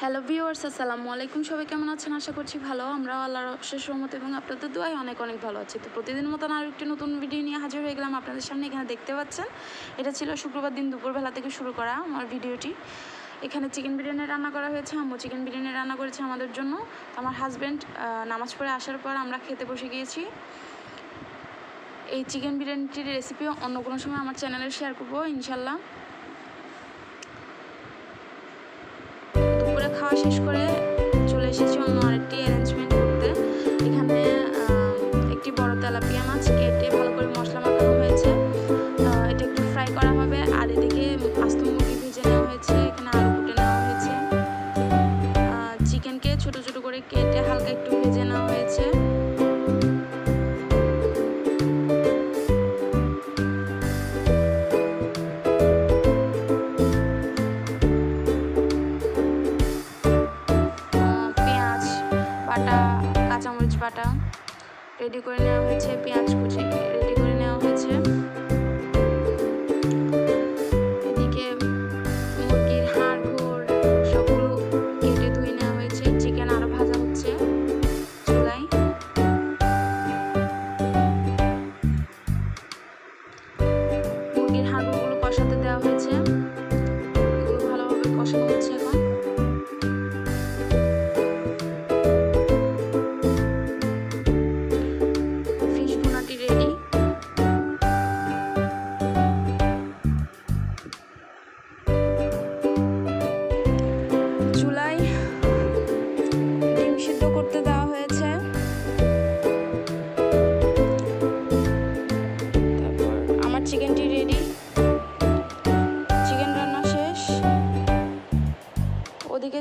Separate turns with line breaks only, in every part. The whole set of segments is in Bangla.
হ্যালো ভিউয়ার্স আসসালামু আলাইকুম। সবাই কেমন আছেন? আশা করছি ভালো। আমরা আল্লাহর অশেষ রহমত এবং আপনাদের দোয়াই অনেক অনেক ভালো আছি। তো প্রতিদিন মতন আরও একটি নতুন ভিডিও নিয়ে হাজির হয়ে গেলাম আপনাদের সামনে। এখানে দেখতে পাচ্ছেন, এটা ছিল শুক্রবার দিন দুপুরবেলা থেকে শুরু করা আমার ভিডিওটি এখানে চিকেন বিরিয়ানি রান্না করা হয়েছে, আম্মু চিকেন বিরিয়ানি রান্না করেছে আমাদের জন্য। আমার হাজব্যান্ড নামাজ পড়ে আসার পর আমরা খেতে বসে গিয়েছি। এই চিকেন বিরিয়ানিটির রেসিপিও অন্য কোনো সময় আমার চ্যানেলে শেয়ার করব, ইনশাল্লাহ। খাওয়া শেষ করে রেডি করে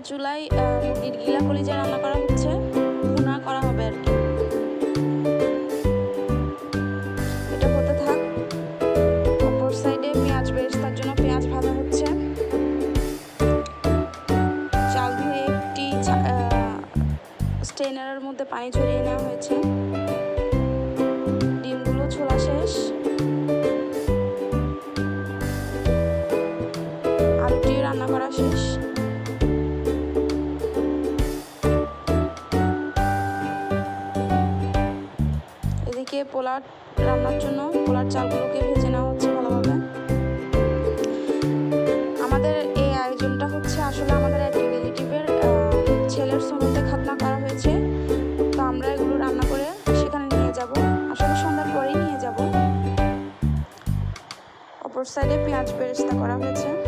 চুলায় মুরগির গিলা কলিজা রান্না করা হচ্ছে। ভুনা করা হবে আর কি। এটা হতে থাক। অপর সাইডে পেঁয়াজ বেশ, তার জন্য পেঁয়াজ ভাজা হচ্ছে। চাল ধুয়ে একটি স্টেনারের মধ্যে পানি ঝরিয়ে নেওয়া হয়েছে। পোলার রান্নার জন্য পোলার চালগুলোকে ভেজে নেওয়া হচ্ছে ভালোভাবে। আমাদের এই আয়োজনটা হচ্ছে আসলে আমাদের এক রিলেটিভের ছেলের সনতে খাতনা করা হয়েছে। তো আমরা এগুলো রান্না করে সেখানে নিয়ে যাব। আসলে সন্ধ্যার পরেই নিয়ে যাব। অপর সাইডে পেঁয়াজ বেরেস্তা করা হয়েছে।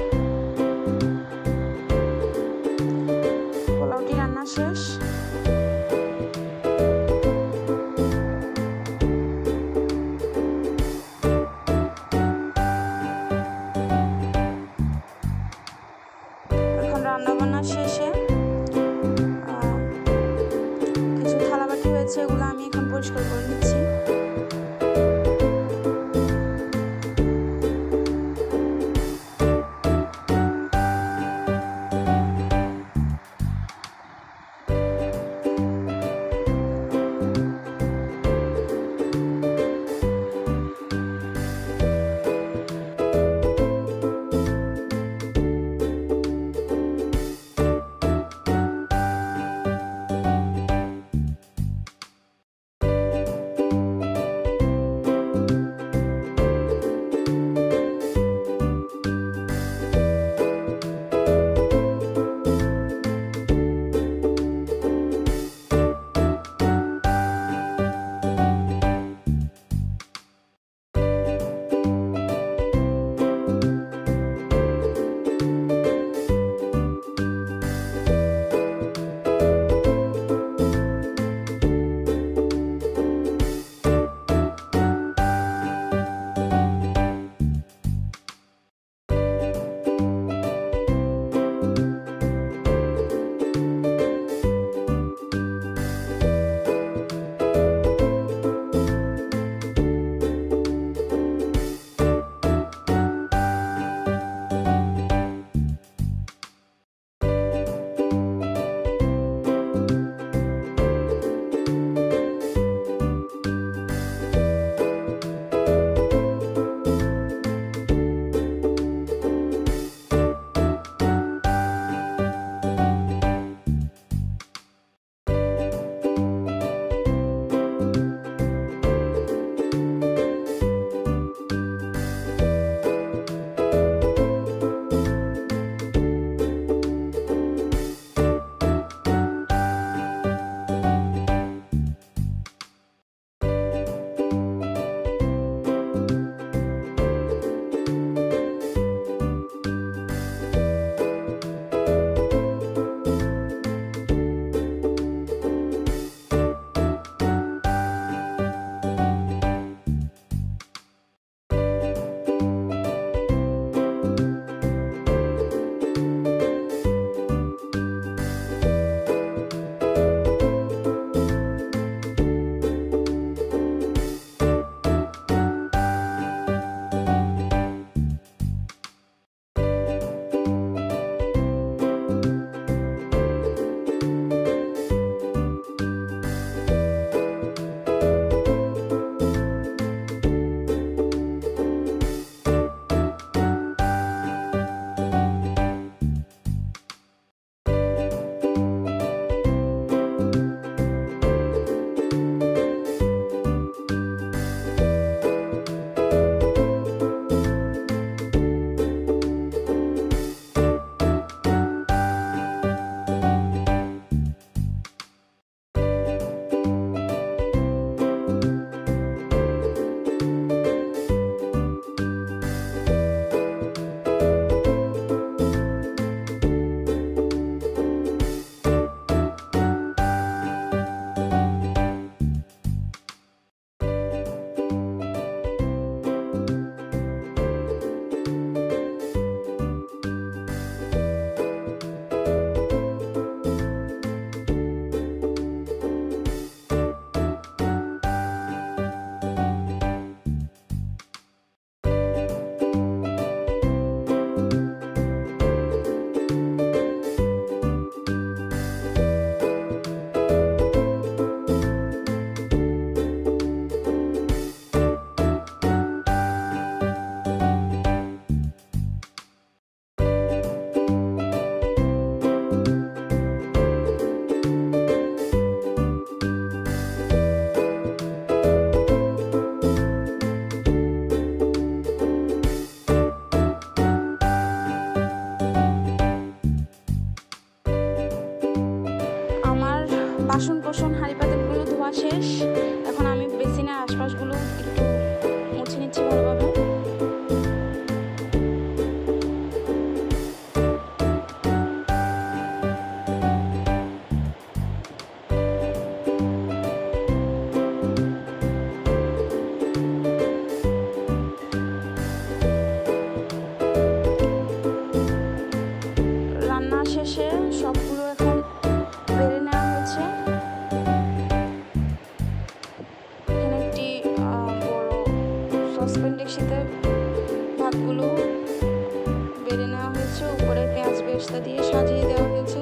পিস্তা দিয়ে সাজিয়ে দেওয়া হয়েছে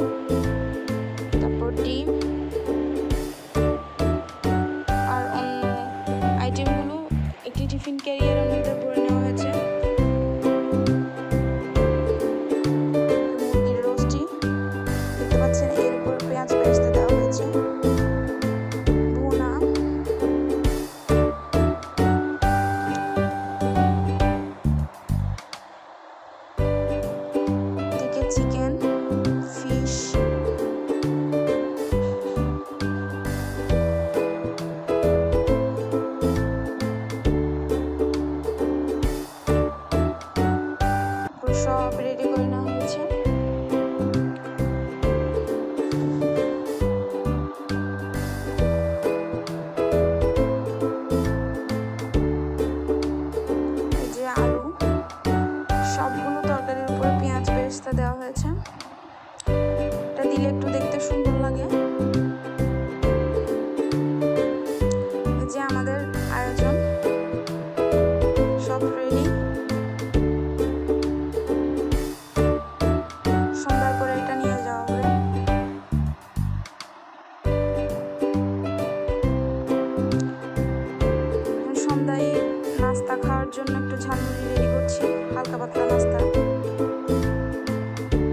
জন্য একটু ঝালমুড়ি রেডি করছি, হালকা পাতলা নাস্তা।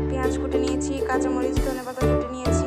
পেঁয়াজ কুটে নিয়েছি, কাঁচামরিচ ধনে পাতা কুটে নিয়েছি।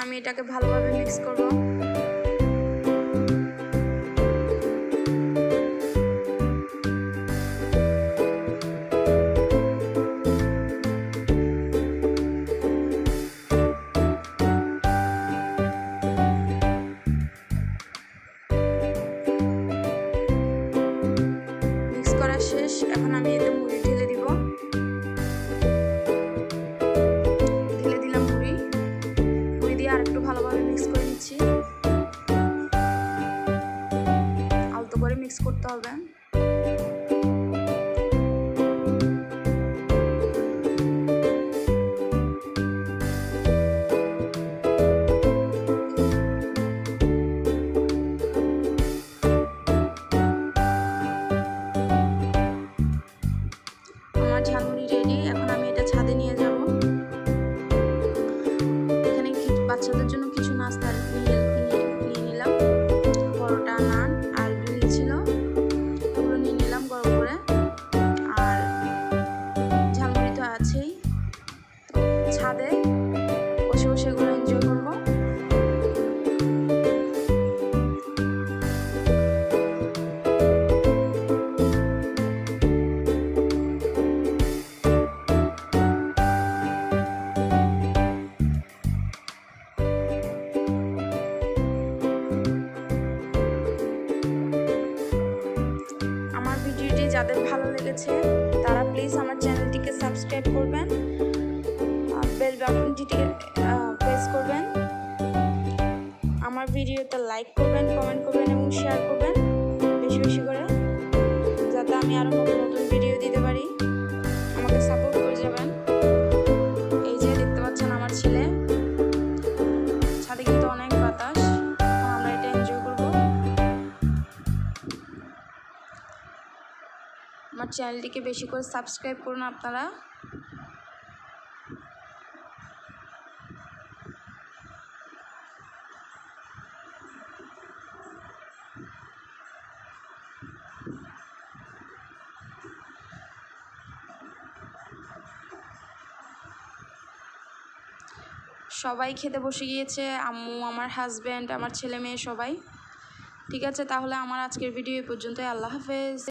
আমি এটাকে ভালোভাবে মিক্স করব। ভিডিওতে লাইক করবেন কমেন্ট করবেন এবং শেয়ার করবেন বেশি বেশি করে, যাতে আমি আরও নতুন নতুন ভিডিও দিতে পারি। আমাকে সাপোর্ট করে যাবেন। এই যে দেখতে পাচ্ছেন আমার ছেলে। ছাদে কিন্তু অনেক বাতাস, আমরা এটা এনজয় করব। আমার চ্যানেলটিকে বেশি করে সাবস্ক্রাইব করুন আপনারা। সবাই খেতে বসে গিয়েছে, আম্মু, আমার হাজব্যান্ড আমার ছেলে মেয়ে সবাই। ঠিক আছে, তাহলে আমার আজকের ভিডিও এই পর্যন্তই। আল্লাহ হাফেজ।